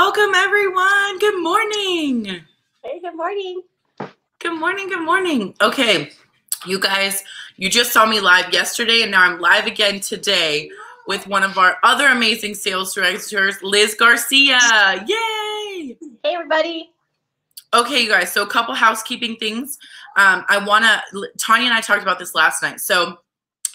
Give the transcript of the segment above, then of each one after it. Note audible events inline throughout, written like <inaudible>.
welcome everyone. Good morning. Hey, good morning. Good morning. Good morning. Okay, you guys, you just saw me live yesterday, and now I'm live again today with one of our other amazing sales directors, Liz Garcia. Yay! Hey, everybody. Okay, you guys, so a couple housekeeping things. Um, I want to, Tanya and I talked about this last night. So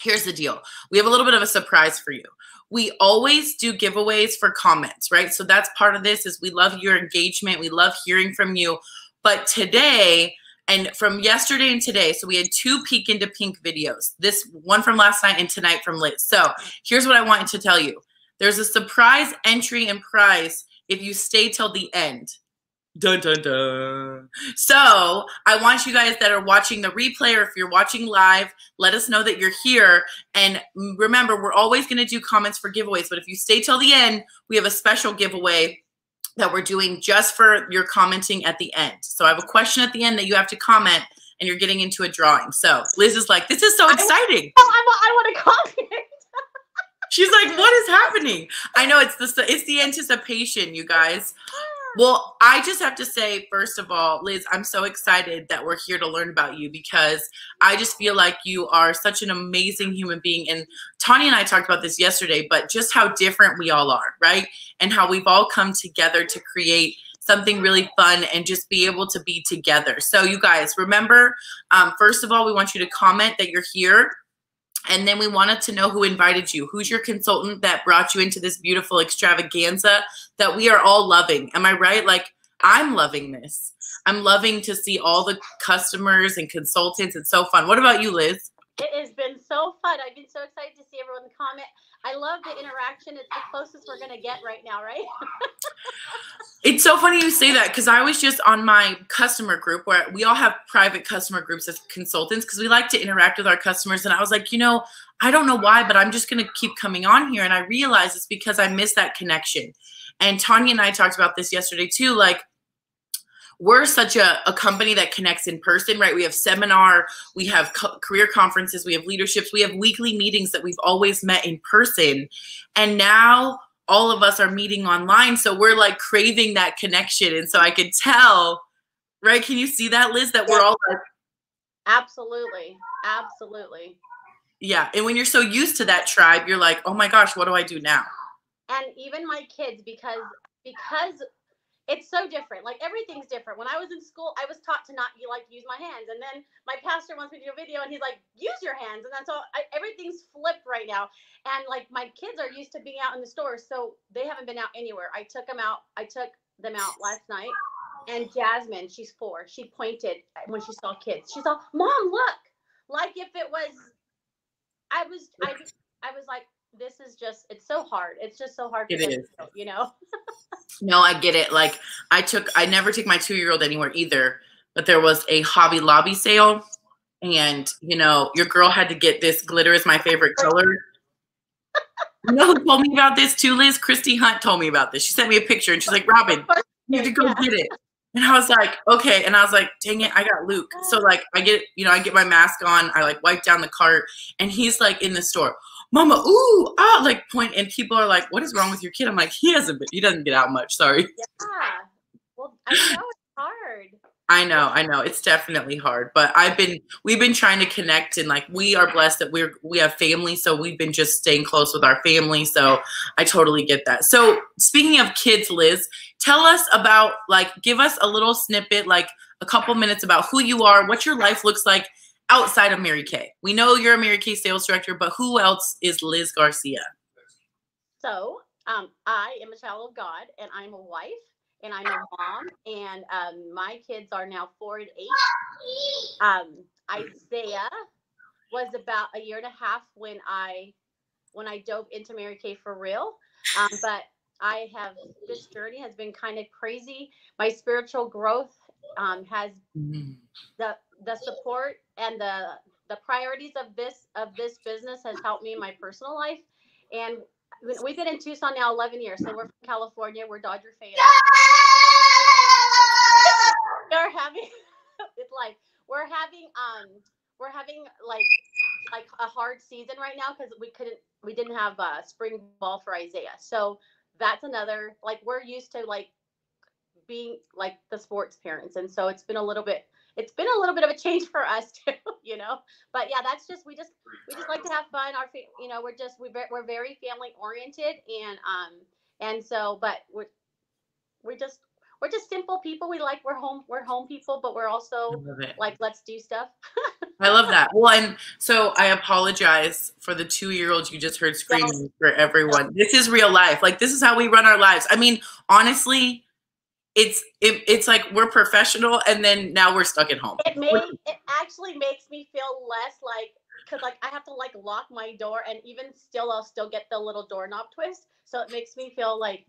here's the deal we have a little bit of a surprise for you we always do giveaways for comments, right? So that's part of this is we love your engagement. We love hearing from you. But today and from yesterday and today, so we had two peek into pink videos. This one from last night and tonight from Liz. So here's what I wanted to tell you. There's a surprise entry and prize if you stay till the end. Dun dun dun. So I want you guys that are watching the replay or if you're watching live, let us know that you're here. And remember, we're always going to do comments for giveaways. But if you stay till the end, we have a special giveaway that we're doing just for your commenting at the end. So I have a question at the end that you have to comment and you're getting into a drawing. So Liz is like, this is so exciting. I, I, I want to comment. She's like, what is happening? I know it's the it's the anticipation, you guys. <laughs> Well, I just have to say, first of all, Liz, I'm so excited that we're here to learn about you because I just feel like you are such an amazing human being. And Tanya and I talked about this yesterday, but just how different we all are, right? And how we've all come together to create something really fun and just be able to be together. So, you guys, remember, um, first of all, we want you to comment that you're here and then we wanted to know who invited you. Who's your consultant that brought you into this beautiful extravaganza that we are all loving? Am I right? Like, I'm loving this. I'm loving to see all the customers and consultants. It's so fun. What about you, Liz? It has been so fun. I've been so excited to see everyone comment. I love the interaction. It's the closest we're gonna get right now, right? <laughs> it's so funny you say that because I was just on my customer group where we all have private customer groups as consultants because we like to interact with our customers. And I was like, you know, I don't know why, but I'm just gonna keep coming on here. And I realized it's because I miss that connection. And Tanya and I talked about this yesterday too. Like, we're such a, a company that connects in person, right? We have seminar, we have co- career conferences, we have leaderships, we have weekly meetings that we've always met in person. And now all of us are meeting online. So we're like craving that connection. And so I could tell, right? Can you see that, Liz? That we're all like, absolutely, absolutely. Yeah. And when you're so used to that tribe, you're like, oh my gosh, what do I do now? And even my kids, because because it's so different. Like everything's different. When I was in school, I was taught to not you like use my hands, and then my pastor wants me to do a video, and he's like, use your hands, and that's all. I, everything's flipped right now, and like my kids are used to being out in the stores, so they haven't been out anywhere. I took them out. I took them out last night, and Jasmine, she's four. She pointed when she saw kids. She's all, "Mom, look!" Like if it was, I was, I, I was like, this is just it's so hard it's just so hard it is you know <laughs> no i get it. Like i took i never take my two-year-old anywhere either but there was a hobby lobby sale and you know your girl had to get this glitter is my favorite color. You know who told me about this too liz? Christy hunt told me about this. She sent me a picture and she's like Robyn you have to go get it. And I was like, okay. And I was like, dang it, I got Luke. So like I get, you know, I get my mask on, I like wipe down the cart, and he's like in the store mama, ooh, ah, like point, and people are like, what is wrong with your kid? I'm like, he hasn't been, he doesn't get out much. Sorry. Yeah. Well, I know it's hard. I know, I know. It's definitely hard, but I've been we've been trying to connect and like we are blessed that we're we have family, so we've been just staying close with our family. So I totally get that. So speaking of kids, Liz, tell us about like give us a little snippet, like a couple minutes about who you are, what your life looks like, outside of Mary Kay? We know you're a Mary Kay sales director, but who else is Liz Garcia? So um, I am a child of God, and I'm a wife, and I'm a mom, and um, my kids are now four and eight. Um, Isaiah was about a year and a half when I when I dove into Mary Kay for real, um, but I have this journey has been kind of crazy. My spiritual growth um, has mm-hmm. the the support and the the priorities of this of this business has helped me in my personal life. And we've been in tucson now 11 years so we're from california we're dodger fans. We're having <laughs> it's like we're having um we're having like like a hard season right now because we couldn't we didn't have uh, spring ball for isaiah. So that's another like we're used to like being like the sports parents. And so it's been a little bit it's been a little bit of a change for us <laughs> too you know but yeah that's just we just we just like to have fun our you know we're just we, we're very family oriented and um and so but we're we're just we're just simple people. We like we're home we're home people, but we're also like let's do stuff. <laughs> I love that. Well, and so I apologize for the two year olds you just heard screaming yes. for everyone. This is real life. Like this is how we run our lives. I mean, honestly, it's it, it's like we're professional, and then now we're stuck at home. It may it actually makes me feel less like because like I have to like lock my door, and even still, I'll still get the little doorknob twist. So it makes me feel like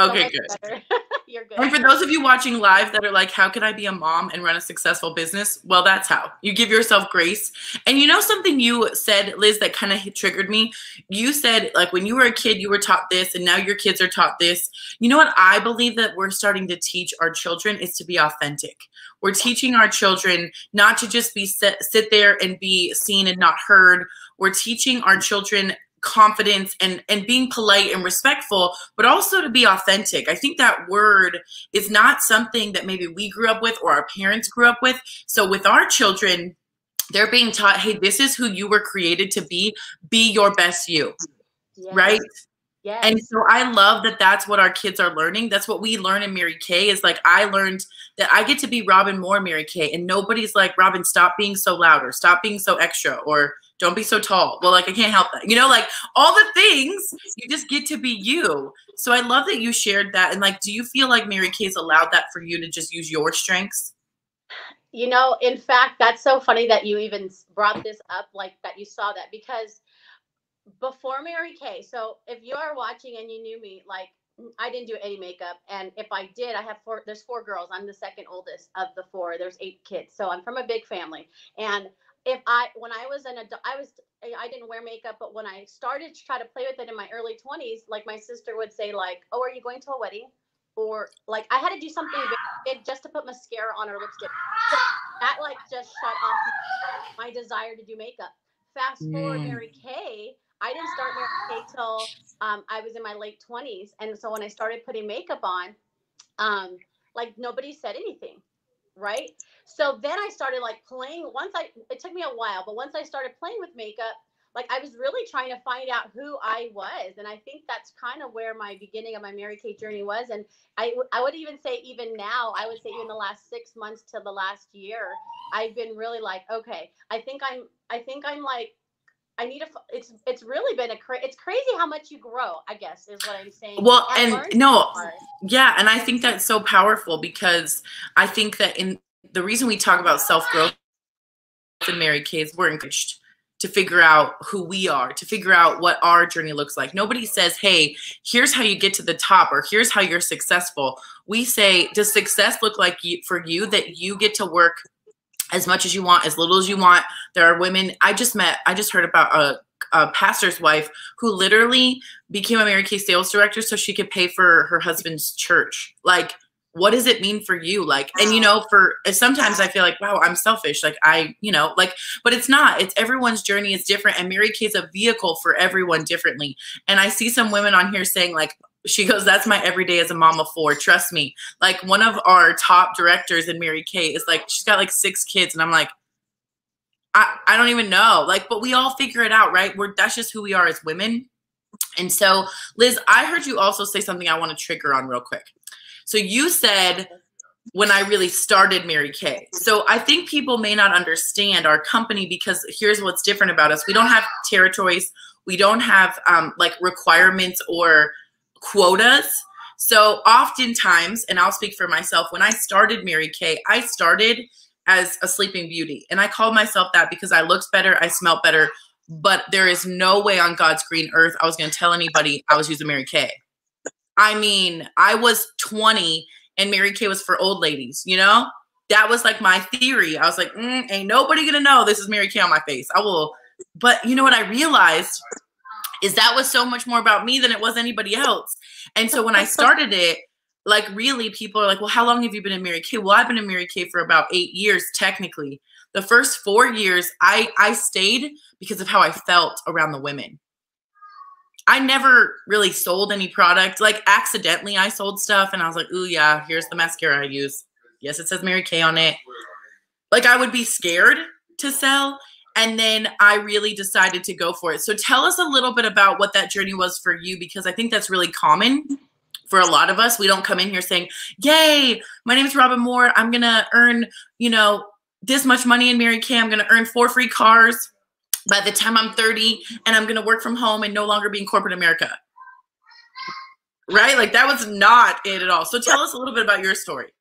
okay, good. <laughs> You're good. And for those of you watching live that are like, how can I be a mom and run a successful business? Well, that's how you give yourself grace. And you know something you said, Liz, that kind of triggered me. You said like when you were a kid, you were taught this, and now your kids are taught this. You know what? I believe that we're starting to teach our children is to be authentic. We're teaching our children not to just be sit, sit there and be seen and not heard. We're teaching our children confidence and and being polite and respectful but also to be authentic i think that word is not something that maybe we grew up with or our parents grew up with so with our children they're being taught hey this is who you were created to be be your best you yes. right Yes. And so I love that that's what our kids are learning. That's what we learn in Mary Kay is like I learned that I get to be Robyn Moore Mary Kay and nobody's like Robyn stop being so loud or stop being so extra or don't be so tall. Well, like I can't help that. You know, like all the things you just get to be you. So I love that you shared that. And like, do you feel like Mary Kay's allowed that for you to just use your strengths? You know, in fact, that's so funny that you even brought this up, like that you saw that because before Mary Kay, so if you are watching and you knew me, like mm, I didn't do any makeup, and if I did, I have four. There's four girls. I'm the second oldest of the four. There's eight kids, so I'm from a big family. And if I when I was an adult, I was I didn't wear makeup, but when I started to try to play with it in my early 20s, like my sister would say, like, "Oh, are you going to a wedding?" Or like I had to do something big just to put mascara on her lipstick. So that like just shut off my desire to do makeup. Fast forward, mm. Mary Kay. I didn't start Mary Kay till um, I was in my late 20s, and so when I started putting makeup on, um, like nobody said anything, right? So then I started like playing. Once I, it took me a while, but once I started playing with makeup, like I was really trying to find out who I was, and I think that's kind of where my beginning of my Mary Kay journey was. And I, I would even say even now, I would say even the last six months to the last year, I've been really like, okay, I think I'm, I think I'm like I need a. It's it's really been a cra- it's crazy how much you grow. I guess is what I'm saying. Well, and no, yeah, and I think that's so powerful because I think that in the reason we talk about self growth Mary Kay is we're encouraged to figure out who we are, to figure out what our journey looks like. Nobody says, hey, here's how you get to the top or here's how you're successful. We say, does success look like you, for you that you get to work as much as you want, as little as you want? There are women, I just met, I just heard about a, a pastor's wife who literally became a Mary Kay sales director so she could pay for her husband's church. Like, what does it mean for you? Like and you know for sometimes i feel like wow i'm selfish. Like i you know like but it's not. It's everyone's journey is different and mary kay's a vehicle for everyone differently. And i see some women on here saying like she goes that's my everyday as a mom of four trust me like one of our top directors in mary kay is like she's got like six kids and i'm like I, I don't even know like but we all figure it out right we're that's just who we are as women and so liz i heard you also say something i want to trigger on real quick so you said when I really started Mary Kay. So I think people may not understand our company because here's what's different about us. We don't have territories. We don't have um, like requirements or quotas. So oftentimes, and I'll speak for myself, when I started Mary Kay, I started as a sleeping beauty. And I called myself that because I looked better, I smelled better, but there is no way on God's green earth I was going to tell anybody I was using Mary Kay. I mean, I was 20 and Mary Kay was for old ladies, you know? That was like my theory. I was like, mm, ain't nobody gonna know this is Mary Kay on my face. I will. But you know what I realized is that was so much more about me than it was anybody else. And so when I <laughs> started it, like really people are like, well, how long have you been in Mary Kay? Well, I've been in Mary Kay for about eight years, technically. The first four years, I I stayed because of how I felt around the women. I never really sold any product. Like accidentally, I sold stuff, and I was like, "Ooh, yeah, here's the mascara I use. Yes, it says Mary Kay on it." Like I would be scared to sell, and then I really decided to go for it. So tell us a little bit about what that journey was for you, because I think that's really common for a lot of us. We don't come in here saying, "Yay, my name is Robyn Moore. I'm gonna earn, you know, this much money in Mary Kay. I'm gonna earn four free cars." by the time I'm 30 and I'm going to work from home and no longer be in corporate America. Right? Like that was not it at all. So tell us a little bit about your story.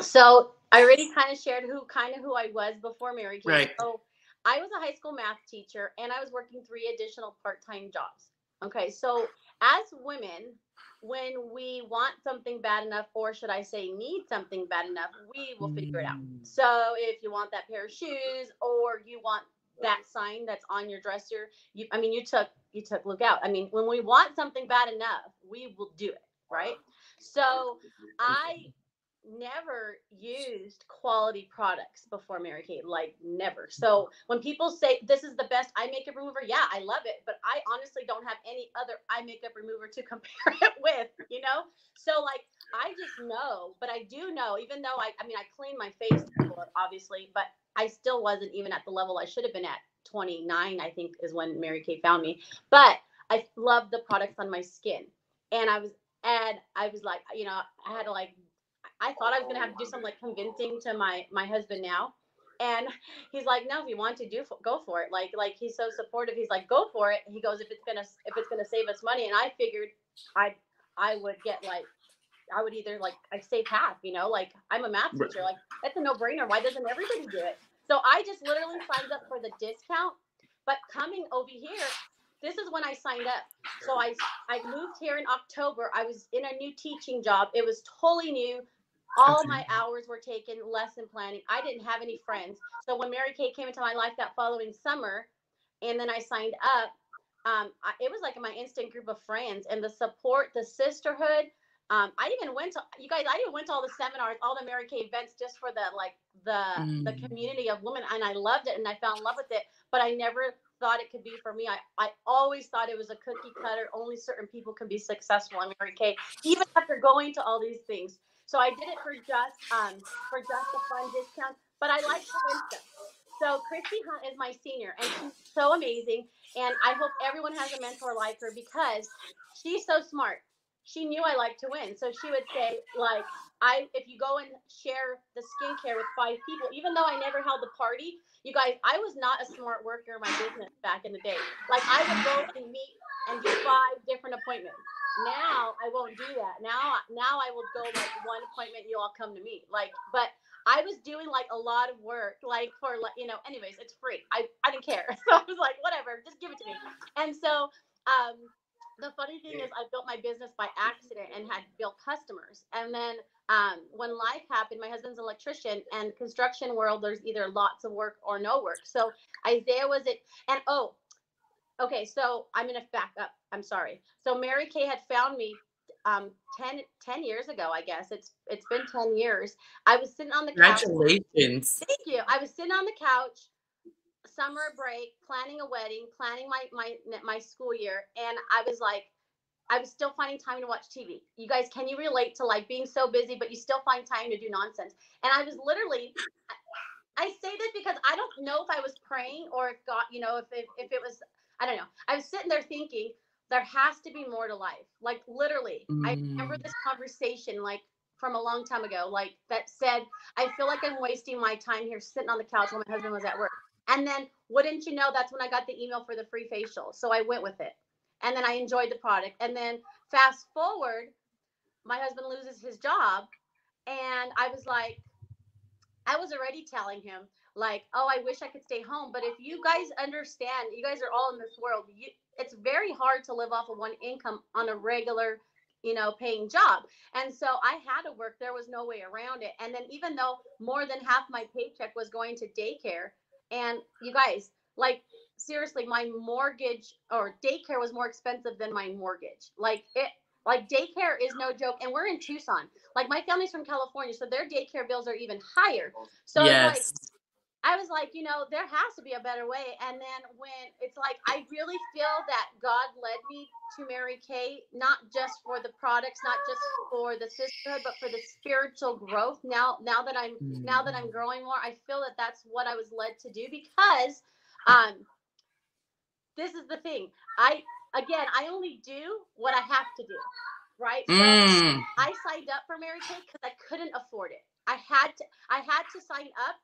So I already kind of shared who kind of who I was before Mary Kay. Right. So I was a high school math teacher and I was working three additional part-time jobs. Okay. So as women, when we want something bad enough, or should I say need something bad enough, we will figure it out. Mm. So if you want that pair of shoes or you want that sign that's on your dresser you i mean you took you took look out i mean when we want something bad enough we will do it right so i never used quality products before Mary Kay, like never. So mm-hmm. when people say this is the best eye makeup remover, yeah, I love it, but I honestly don't have any other eye makeup remover to <laughs> compare it with, you know? So like I just know, but I do know, even though I I mean I clean my face obviously, but I still wasn't even at the level I should have been at. 29, I think, is when Mary Kay found me. But I love the products on my skin, and I was and I was like, you know, I had to like, I thought I was gonna have to do some like convincing to my my husband now, and he's like, no, if you want to do go for it. Like like he's so supportive. He's like, go for it. He goes, if it's gonna if it's gonna save us money, and I figured I I would get like I would either like I save half, you know, like I'm a math teacher, like that's a no brainer. Why doesn't everybody do it? So I just literally signed up for the discount. But coming over here, this is when I signed up. So I I moved here in October. I was in a new teaching job. It was totally new. All my hours were taken, lesson planning. I didn't have any friends. So when Mary Kay came into my life that following summer, and then I signed up, um, I, it was like my instant group of friends and the support, the sisterhood. Um, I even went to you guys. I even went to all the seminars, all the Mary Kay events, just for the like the mm. the community of women, and I loved it, and I fell in love with it. But I never thought it could be for me. I I always thought it was a cookie cutter. Only certain people can be successful in Mary Kay, even after going to all these things. So I did it for just um for just a fun discount. But I like Insta. So Christy Hunt is my senior, and she's so amazing. And I hope everyone has a mentor like her because she's so smart she knew I liked to win. So she would say, like, I if you go and share the skincare with five people, even though I never held a party, you guys, I was not a smart worker in my business back in the day. Like I would go and meet and do five different appointments. Now I won't do that. Now now I will go like one appointment, you all come to me. Like, but I was doing like a lot of work, like for like you know. Anyways, it's free. I I didn't care, <laughs> so I was like, whatever, just give it to me. And so um the funny thing is, I built my business by accident and had built customers. And then um, when life happened, my husband's an electrician, and construction world, there's either lots of work or no work. So Isaiah was it, and oh, okay. So I'm gonna back up. I'm sorry. So Mary Kay had found me um 10, 10 years ago i guess it's it's been 10 years i was sitting on the couch congratulations thank you i was sitting on the couch summer break, planning a wedding, planning my my my school year, and I was like, I was still finding time to watch TV. You guys, can you relate to like being so busy, but you still find time to do nonsense? And I was literally, I say this because I don't know if I was praying or if God, you know, if it, if it was, I don't know. I was sitting there thinking there has to be more to life. Like literally, mm. I remember mm. this conversation like from a long time ago, like that said, I feel like I'm wasting my time here sitting on the couch while my husband was at work. And then wouldn't you know, that's when I got the email for the free facial. So I went with it. And then I enjoyed the product. And then fast forward, my husband loses his job. And I was like, I was already telling him, like, oh, I wish I could stay home. But if you guys understand, you guys are all in this world, you, it's very hard to live off of one income on a regular you know, paying job. And so I had to work. There was no way around it. And then even though more than half my paycheck was going to daycare, and you guys, like seriously, my mortgage or daycare was more expensive than my mortgage. Like it like daycare is no joke. And we're in Tucson. Like my family's from California, so their daycare bills are even higher. So yes. like I was like, you know, there has to be a better way. And then when it's like, I really feel that God led me to Mary Kay, not just for the products, not just for the sisterhood, but for the spiritual growth. Now, now that I'm mm. now that I'm growing more, I feel that that's what I was led to do because, um, this is the thing. I again, I only do what I have to do, right? So mm. I signed up for Mary Kay because I couldn't afford it. I had to. I had to sign up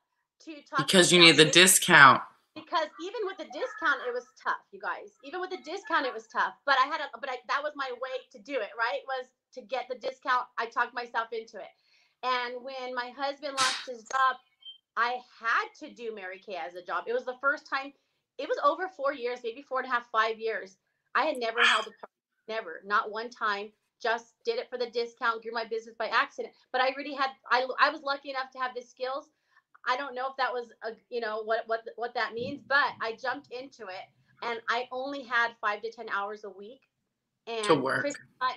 to talk because you need the discount. because even with the discount it was tough you guys. Even with the discount it was tough. But i had a but I, that was my way to do it right? Was to get the discount. I talked myself into it. And when my husband lost his job i had to do mary kay as a job. It was the first time it was over four years maybe four and a half five years. I had never held a never not one time. Just did it for the discount grew my business by accident. But i really had i, I was lucky enough to have the skills I don't know if that was a, you know what what what that means, but I jumped into it and I only had five to ten hours a week. And to work. Chris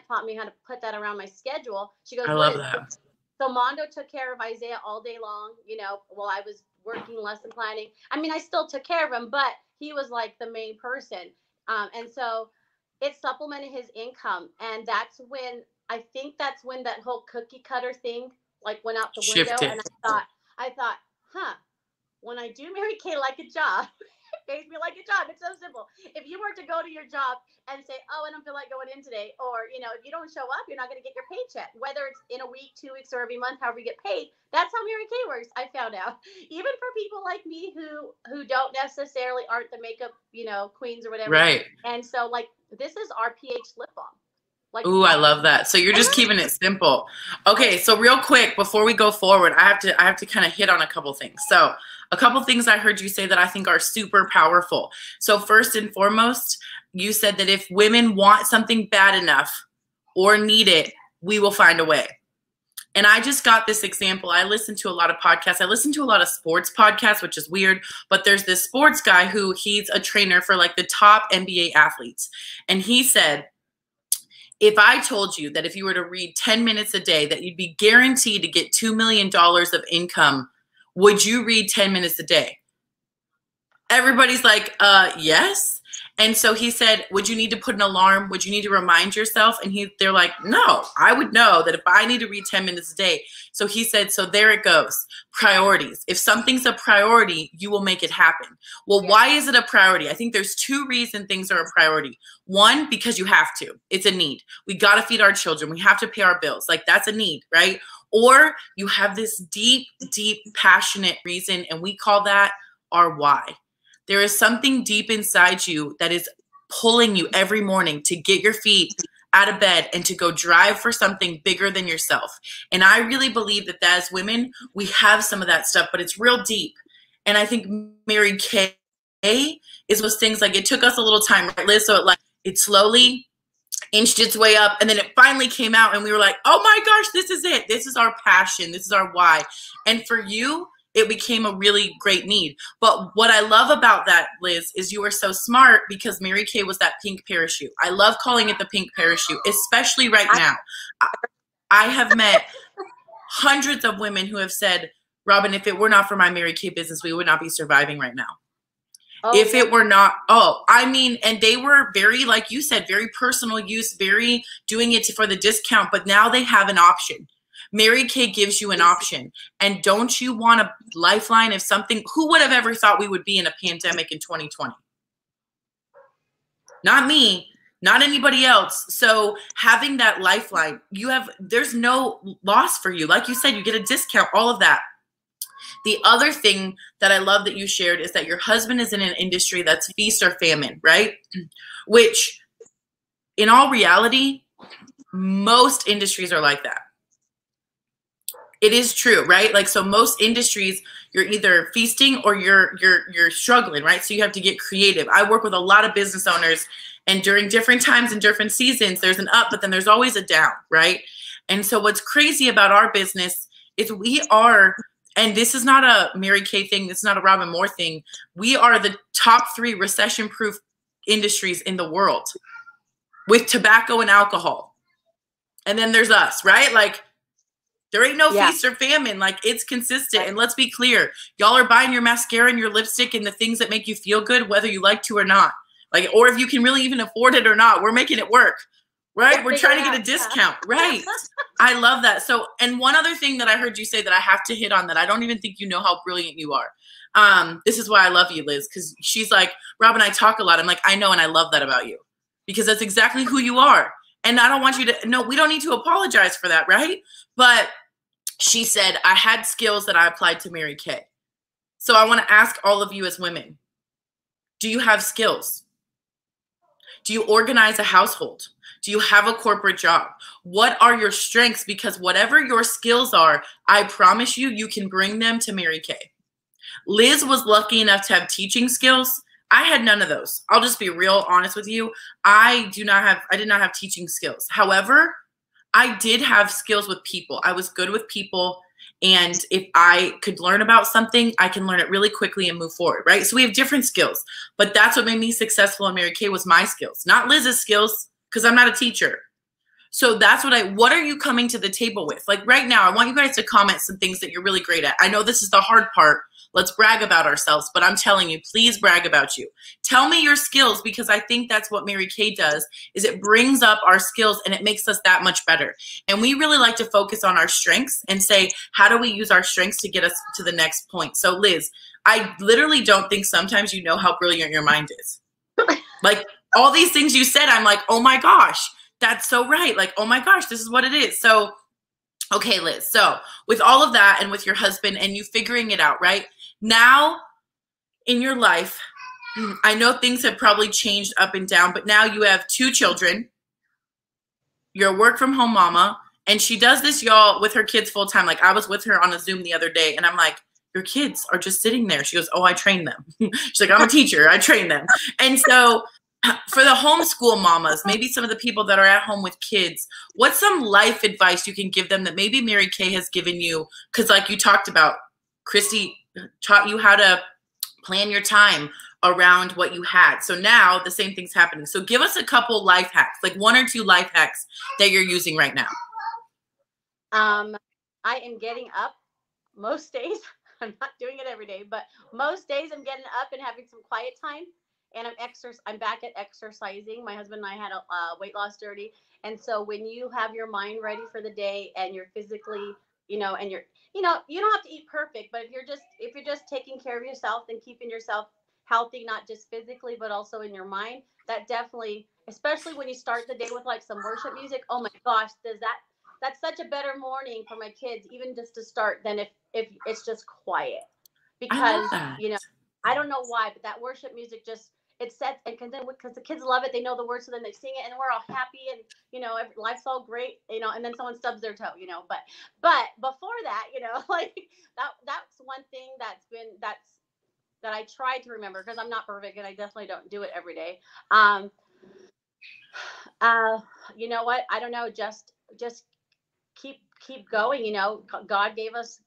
taught me how to put that around my schedule. She goes, I love that. So Mondo took care of Isaiah all day long, you know, while I was working lesson planning. I mean, I still took care of him, but he was like the main person. Um, and so it supplemented his income. And that's when I think that's when that whole cookie cutter thing like went out the Shifted. window. And I thought, I thought, huh, when I do Mary Kay like a job, <laughs> it pays me like a job. It's so simple. If you were to go to your job and say, oh, I don't feel like going in today, or, you know, if you don't show up, you're not going to get your paycheck, whether it's in a week, two weeks, or every month, however you get paid. That's how Mary Kay works. I found out. <laughs> Even for people like me who who don't necessarily aren't the makeup, you know, queens or whatever. Right. And so, like, this is our pH lip balm. Like, Ooh, I love that. So you're just keeping it simple. Okay, so real quick before we go forward, I have to I have to kind of hit on a couple things. So a couple things I heard you say that I think are super powerful. So first and foremost, you said that if women want something bad enough or need it, we will find a way. And I just got this example. I listen to a lot of podcasts. I listen to a lot of sports podcasts, which is weird, but there's this sports guy who he's a trainer for like the top NBA athletes. And he said if I told you that if you were to read 10 minutes a day, that you'd be guaranteed to get $2 million of income, would you read 10 minutes a day? Everybody's like, uh, yes. And so he said, "Would you need to put an alarm? Would you need to remind yourself?" And he they're like, "No, I would know that if I need to read 10 minutes a day." So he said, "So there it goes. Priorities. If something's a priority, you will make it happen." Well, yeah. why is it a priority? I think there's two reasons things are a priority. One, because you have to. It's a need. We got to feed our children. We have to pay our bills. Like that's a need, right? Or you have this deep, deep passionate reason and we call that our why there is something deep inside you that is pulling you every morning to get your feet out of bed and to go drive for something bigger than yourself. And I really believe that as women, we have some of that stuff, but it's real deep. And I think Mary Kay is those things like it took us a little time, right, Liz? So it like it slowly inched its way up and then it finally came out and we were like, oh my gosh, this is it. This is our passion. This is our why. And for you, it became a really great need. But what I love about that, Liz, is you are so smart because Mary Kay was that pink parachute. I love calling it the pink parachute, especially right now. I have met <laughs> hundreds of women who have said, Robyn, if it were not for my Mary Kay business, we would not be surviving right now. Oh, if it were not, oh, I mean, and they were very, like you said, very personal use, very doing it for the discount, but now they have an option Mary Kay gives you an option. And don't you want a lifeline if something, who would have ever thought we would be in a pandemic in 2020? Not me, not anybody else. So having that lifeline, you have, there's no loss for you. Like you said, you get a discount, all of that. The other thing that I love that you shared is that your husband is in an industry that's feast or famine, right? Which, in all reality, most industries are like that it is true right? Like so most industries you're either feasting or you're you're you're struggling right? So you have to get creative. I work with a lot of business owners and during different times and different seasons there's an up but then there's always a down right? And so what's crazy about our business is we are and this is not a mary kay thing is not a Robyn Moore thing we are the top three recession proof industries in the world with tobacco and alcohol. And then there's us right? Like There ain't no Yeah. feast or famine. Like it's consistent. And let's be clear, y'all are buying your mascara and your lipstick and the things that make you feel good, whether you like to or not. Like, or if you can really even afford it or not, we're making it work. Right? We're trying to get a discount. Right. <laughs> I love that. So, and one other thing that I heard you say that I have to hit on that I don't even think you know how brilliant you are. Um, this is why I love you, Liz, because she's like, Rob and I talk a lot. I'm like, I know, and I love that about you because that's exactly who you are. And I don't want you to, no, we don't need to apologize for that, right? But she said, I had skills that I applied to Mary Kay. So I want to ask all of you as women do you have skills? Do you organize a household? Do you have a corporate job? What are your strengths? Because whatever your skills are, I promise you, you can bring them to Mary Kay. Liz was lucky enough to have teaching skills. I had none of those. I'll just be real honest with you. I do not have I did not have teaching skills. However, I did have skills with people. I was good with people and if I could learn about something, I can learn it really quickly and move forward, right? So we have different skills. But that's what made me successful in Mary Kay was my skills, not Liz's skills because I'm not a teacher. So that's what I what are you coming to the table with? Like right now, I want you guys to comment some things that you're really great at. I know this is the hard part. Let's brag about ourselves, but I'm telling you, please brag about you. Tell me your skills because I think that's what Mary Kay does is it brings up our skills and it makes us that much better. And we really like to focus on our strengths and say, how do we use our strengths to get us to the next point? So Liz, I literally don't think sometimes you know how brilliant your mind is. <laughs> like all these things you said, I'm like, oh my gosh, that's so right. Like, oh my gosh, this is what it is. So, okay, Liz. So, with all of that and with your husband and you figuring it out, right? Now in your life, I know things have probably changed up and down, but now you have two children. You're a work from home mama, and she does this, y'all, with her kids full time. Like, I was with her on a Zoom the other day, and I'm like, your kids are just sitting there. She goes, Oh, I train them. <laughs> She's like, I'm a teacher, I train them. And so, <clears throat> for the homeschool mamas, maybe some of the people that are at home with kids, what's some life advice you can give them that maybe Mary Kay has given you? Because, like you talked about, Christy taught you how to plan your time around what you had. So now the same thing's happening. So give us a couple life hacks, like one or two life hacks that you're using right now. Um, I am getting up most <laughs> days. I'm not doing it every day, but most days I'm getting up and having some quiet time. And I'm exercise. I'm back at exercising. My husband and I had a uh, weight loss dirty, and so when you have your mind ready for the day and you're physically, you know, and you're, you know, you don't have to eat perfect, but if you're just if you're just taking care of yourself and keeping yourself healthy, not just physically but also in your mind, that definitely, especially when you start the day with like some worship music. Oh my gosh, does that that's such a better morning for my kids even just to start than if if it's just quiet because you know i don't know why but that worship music just it sets and then because the kids love it they know the words so then they sing it and we're all happy and you know life's all great you know and then someone stubs their toe you know but but before that you know <laughs> like that that's one thing that's been that's that i try to remember because i'm not perfect and i definitely don't do it every day um <sighs> uh you know what i don't know just just keep keep going you know god gave us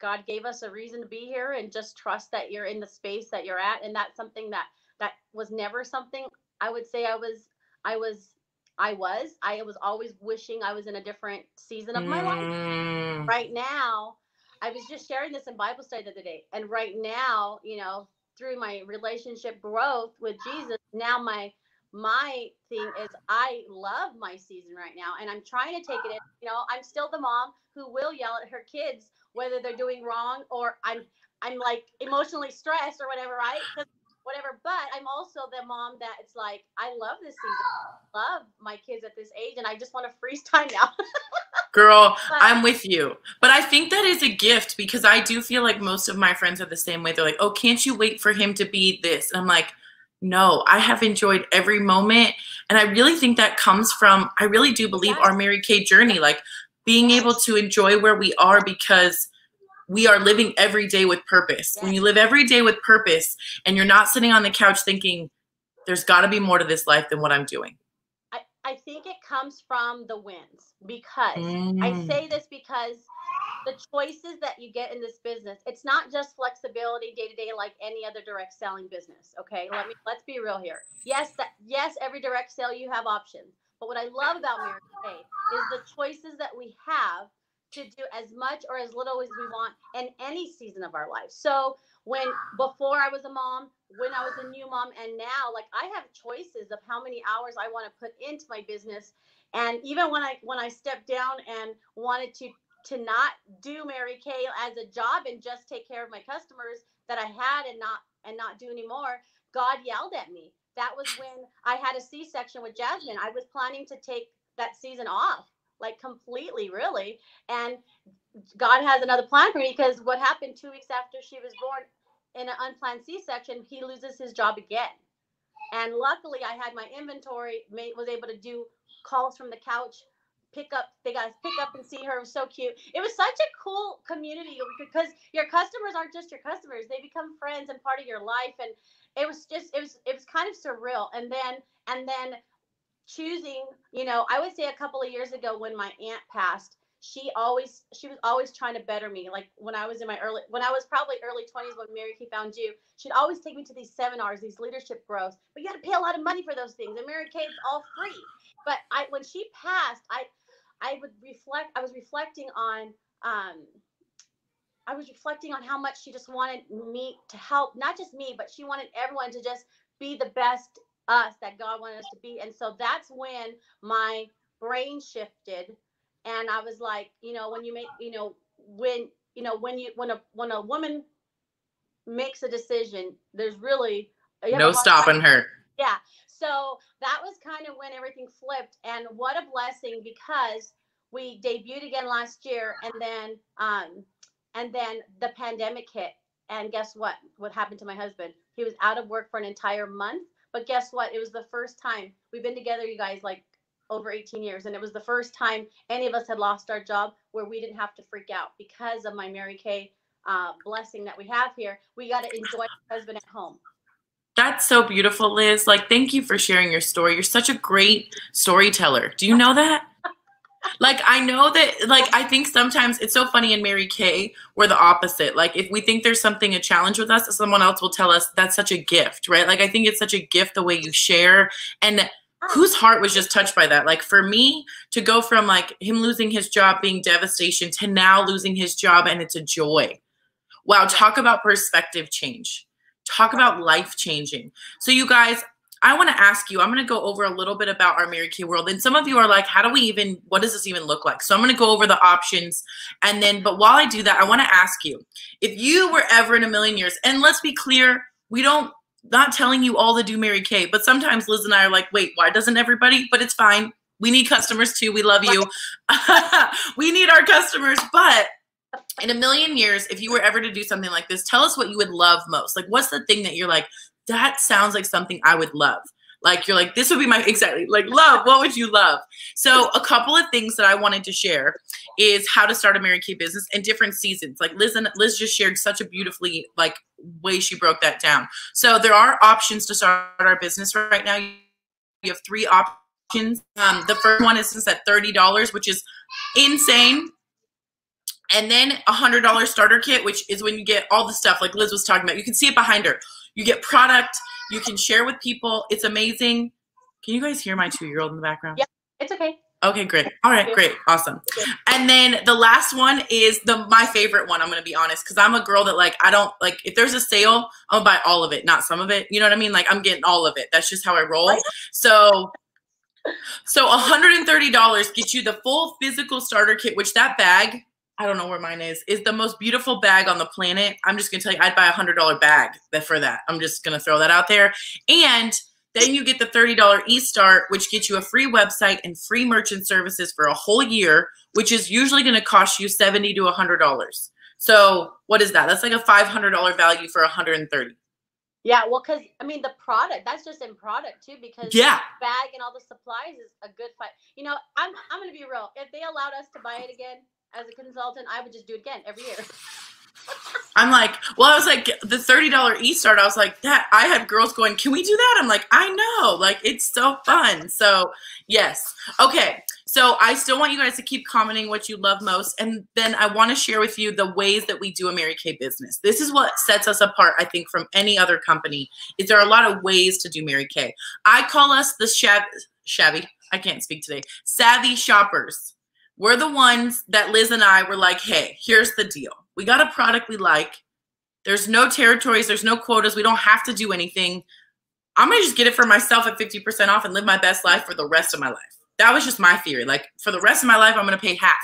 god gave us a reason to be here and just trust that you're in the space that you're at and that's something that that was never something i would say i was i was i was i was always wishing i was in a different season of my life. Mm, right now i was just sharing this in bible study the other day and right now you know through my relationship growth with jesus now my my thing is i love my season right now and i'm trying to take it in you know i'm still the mom who will yell at her kids whether they're doing wrong or i'm i'm like emotionally stressed or whatever right? 'Cause whatever but i'm also the mom that it's like i love this season I love my kids at this age and i just want to freeze time now girl, But- I'm with you. But I think that is a gift because I do feel like most of my friends are the same way. They're like, oh, can't you wait for him to be this? And I'm like, no, I have enjoyed every moment. And I really think that comes from, I really do believe our Mary Kay journey, like being able to enjoy where we are because we are living every day with purpose. When you live every day with purpose and you're not sitting on the couch thinking, there's got to be more to this life than what I'm doing. I, I think it comes from the wins because I Mm. say this because the choices that you get in this business, it's not just flexibility day to day like any other direct selling business. Okay. Let me let's be real here. Yes, that yes, every direct sale you have options. But what I love about Mary Kay is the choices that we have to do as much or as little as we want in any season of our life. So when before I was a mom, when I was a new mom, and now like I have choices of how many hours I want to put into my business. And even when I when I stepped down and wanted to to not do Mary Kay as a job and just take care of my customers that I had and not and not do anymore, God yelled at me. That was when I had a C-section with Jasmine. I was planning to take that season off, like completely, really. And God has another plan for me because what happened two weeks after she was born in an unplanned C-section, he loses his job again. And luckily, I had my inventory, was able to do calls from the couch pick up they guys pick up and see her it was so cute it was such a cool community because your customers aren't just your customers they become friends and part of your life and it was just it was it was kind of surreal and then and then choosing you know i would say a couple of years ago when my aunt passed she always she was always trying to better me. Like when i was in my early when i was probably early 20s when mary kay found you she'd always take me to these seminars these leadership growths but you got to pay a lot of money for those things and mary kay is all free. But i when she passed i I would reflect, I was reflecting on, um, I was reflecting on how much she just wanted me to help, not just me, but she wanted everyone to just be the best us that God wanted us to be. And so that's when my brain shifted. And I was like, you know, when you make, you know, when, you know, when you, when a, when a woman makes a decision, there's really no stopping her. Yeah. So that was kind of when everything flipped. And what a blessing because we debuted again last year and then um and then the pandemic hit. And guess what? What happened to my husband? He was out of work for an entire month. But guess what? It was the first time we've been together, you guys, like over 18 years. And it was the first time any of us had lost our job where we didn't have to freak out because of my Mary Kay uh, blessing that we have here. We got to enjoy my husband at home. That's so beautiful, Liz. Like, thank you for sharing your story. You're such a great storyteller. Do you know that? Like, I know that, like, I think sometimes it's so funny in Mary Kay, we're the opposite. Like, if we think there's something a challenge with us, someone else will tell us that's such a gift, right? Like, I think it's such a gift the way you share. And whose heart was just touched by that? Like, for me to go from like him losing his job being devastation to now losing his job and it's a joy. Wow, talk about perspective change talk about life changing. So, you guys, I want to ask you, I'm going to go over a little bit about our Mary Kay world. And some of you are like, how do we even, what does this even look like? So I'm going to go over the options. And then, but while I do that, I want to ask you if you were ever in a million years, and let's be clear, we don't, not telling you all to do Mary Kay, but sometimes Liz and I are like, wait, why doesn't everybody? But it's fine. We need customers too. We love you. <laughs> we need our customers, but in a million years, if you were ever to do something like this, tell us what you would love most. Like, what's the thing that you're like, that sounds like something I would love? Like, you're like, this would be my, exactly, like, love, what would you love? So, a couple of things that I wanted to share is how to start a Mary Kay business in different seasons. Like, Liz, and, Liz just shared such a beautifully, like, way she broke that down. So, there are options to start our business right now. You have three options. Um, the first one is at $30, which is insane and then a hundred dollar starter kit, which is when you get all the stuff like Liz was talking about. You can see it behind her. You get product. You can share with people. It's amazing. Can you guys hear my two year old in the background? Yeah, it's okay. Okay, great. All right, great, awesome. And then the last one is the my favorite one. I'm gonna be honest, because I'm a girl that like I don't like if there's a sale, I'm gonna buy all of it, not some of it. You know what I mean? Like I'm getting all of it. That's just how I roll. So so $130 gets you the full physical starter kit, which that bag I don't know where mine is, is the most beautiful bag on the planet. I'm just gonna tell you, I'd buy a hundred dollar bag for that. I'm just gonna throw that out there. And then you get the $30 e-start, which gets you a free website and free merchant services for a whole year, which is usually gonna cost you 70 to a $100. So what is that? That's like a $500 value for a 130. Yeah, well, because I mean the product that's just in product too, because yeah, bag and all the supplies is a good fight. You know, I'm I'm gonna be real. If they allowed us to buy it again, as a consultant, I would just do it again every year. I'm like, well, I was like, the $30 e start, I was like, that I had girls going, can we do that? I'm like, I know, like, it's so fun. So, yes. Okay. So, I still want you guys to keep commenting what you love most. And then I want to share with you the ways that we do a Mary Kay business. This is what sets us apart, I think, from any other company, is there are a lot of ways to do Mary Kay. I call us the shav- shabby, I can't speak today, savvy shoppers we're the ones that Liz and I were like, hey, here's the deal. We got a product we like. There's no territories, there's no quotas. We don't have to do anything. I'm gonna just get it for myself at 50% off and live my best life for the rest of my life. That was just my theory. Like for the rest of my life, I'm gonna pay half.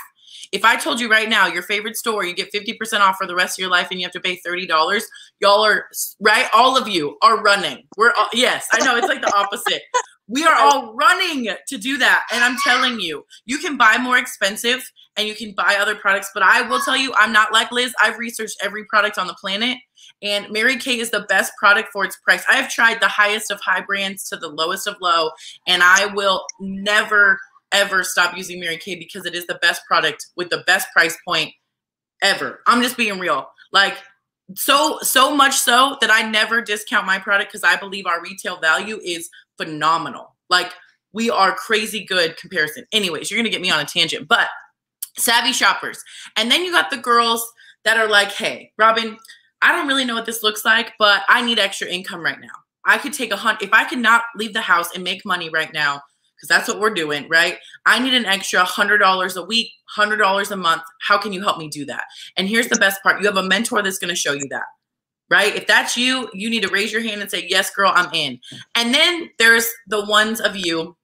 If I told you right now, your favorite store, you get 50% off for the rest of your life and you have to pay $30, y'all are right. All of you are running. We're all, yes, I know it's like the opposite. We are oh. all running to do that. And I'm telling you, you can buy more expensive and you can buy other products. But I will tell you, I'm not like Liz. I've researched every product on the planet. And Mary Kay is the best product for its price. I have tried the highest of high brands to the lowest of low. And I will never, ever stop using Mary Kay because it is the best product with the best price point ever. I'm just being real. Like, so so much so that I never discount my product because I believe our retail value is phenomenal. Like we are crazy good comparison. Anyways, you're gonna get me on a tangent, but savvy shoppers. And then you got the girls that are like, hey, Robyn, I don't really know what this looks like, but I need extra income right now. I could take a hunt if I could not leave the house and make money right now, because that's what we're doing, right? I need an extra hundred dollars a week, hundred dollars a month. How can you help me do that? And here's the best part: you have a mentor that's going to show you that right? If that's you, you need to raise your hand and say, Yes, girl, I'm in. And then there's the ones of you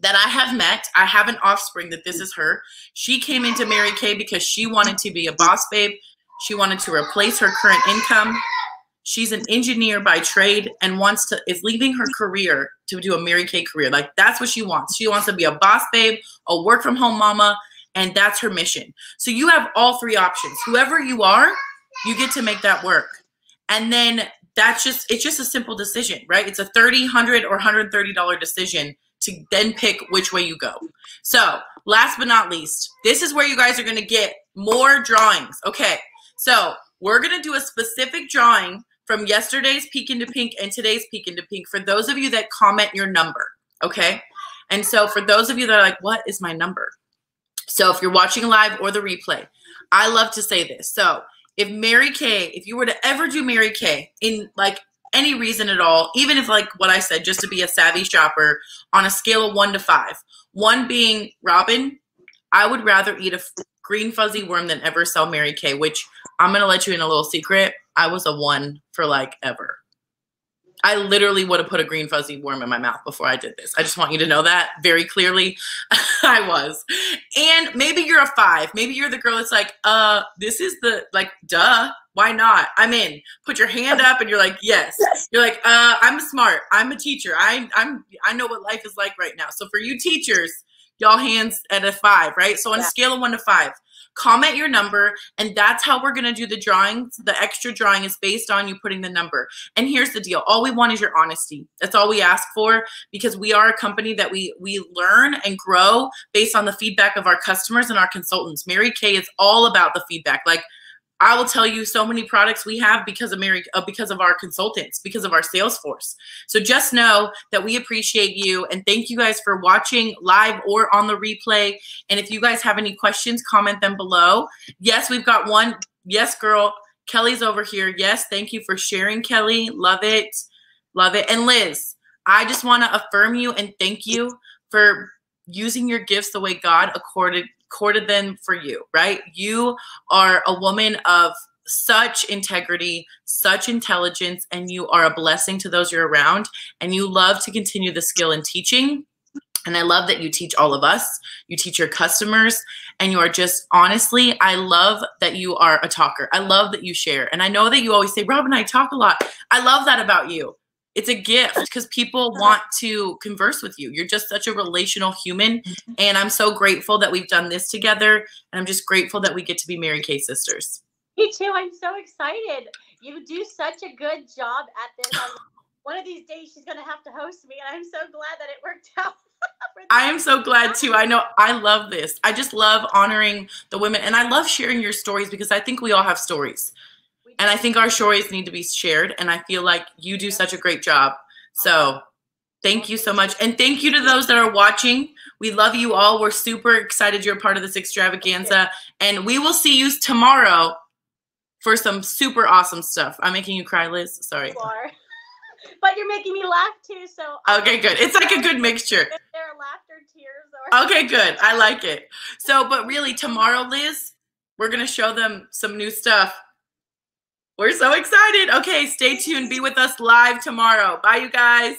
that I have met. I have an offspring that this is her. She came into Mary Kay because she wanted to be a boss babe. She wanted to replace her current income. She's an engineer by trade and wants to is leaving her career to do a Mary Kay career. Like that's what she wants. She wants to be a boss babe, a work from home mama, and that's her mission. So you have all three options. Whoever you are, you get to make that work. And then that's just, it's just a simple decision, right? It's a 30, 100 or $130 decision to then pick which way you go. So last but not least, this is where you guys are going to get more drawings. Okay. So we're going to do a specific drawing from yesterday's Peek into Pink and today's Peek into Pink for those of you that comment your number. Okay. And so for those of you that are like, what is my number? So if you're watching live or the replay, I love to say this. So if Mary Kay, if you were to ever do Mary Kay in like any reason at all, even if like what I said, just to be a savvy shopper on a scale of one to five, one being Robyn, I would rather eat a green fuzzy worm than ever sell Mary Kay, which I'm gonna let you in a little secret. I was a one for like ever. I literally would have put a green fuzzy worm in my mouth before I did this. I just want you to know that very clearly. <laughs> I was. And maybe you're a five. Maybe you're the girl that's like, uh, this is the like, duh. Why not? I'm in. Put your hand up and you're like, yes. You're like, uh, I'm smart. I'm a teacher. I I'm I know what life is like right now. So for you teachers, y'all hands at a five, right? So on yeah. a scale of one to five, comment your number and that's how we're going to do the drawings the extra drawing is based on you putting the number. And here's the deal. All we want is your honesty. That's all we ask for because we are a company that we we learn and grow based on the feedback of our customers and our consultants. Mary Kay is all about the feedback. Like I will tell you so many products we have because of Mary, uh, because of our consultants, because of our sales force. So just know that we appreciate you and thank you guys for watching live or on the replay. And if you guys have any questions, comment them below. Yes, we've got one. Yes, girl. Kelly's over here. Yes, thank you for sharing, Kelly. Love it. Love it. And Liz, I just want to affirm you and thank you for using your gifts the way God accorded courted them for you, right? You are a woman of such integrity, such intelligence, and you are a blessing to those you're around. And you love to continue the skill in teaching. And I love that you teach all of us, you teach your customers, and you are just honestly, I love that you are a talker. I love that you share. And I know that you always say, Robyn, I talk a lot. I love that about you it's a gift because people <laughs> want to converse with you. You're just such a relational human. Mm-hmm. And I'm so grateful that we've done this together. And I'm just grateful that we get to be Mary Kay sisters. Me too. I'm so excited. You do such a good job at this. <laughs> One of these days, she's going to have to host me. And I'm so glad that it worked <laughs> out. I am so glad too. I know I love this. I just love honoring the women and I love sharing your stories because I think we all have stories. And I think our stories need to be shared. And I feel like you do such a great job. So thank you so much. And thank you to those that are watching. We love you all. We're super excited you're part of this extravaganza. And we will see you tomorrow for some super awesome stuff. I'm making you cry, Liz. Sorry. You. <laughs> But you're making me laugh too. So okay, good. It's like a good mixture. There are laughter, tears, or <laughs> Okay, good. I like it. So, but really, tomorrow, Liz, we're going to show them some new stuff. We're so excited. Okay, stay tuned. Be with us live tomorrow. Bye, you guys.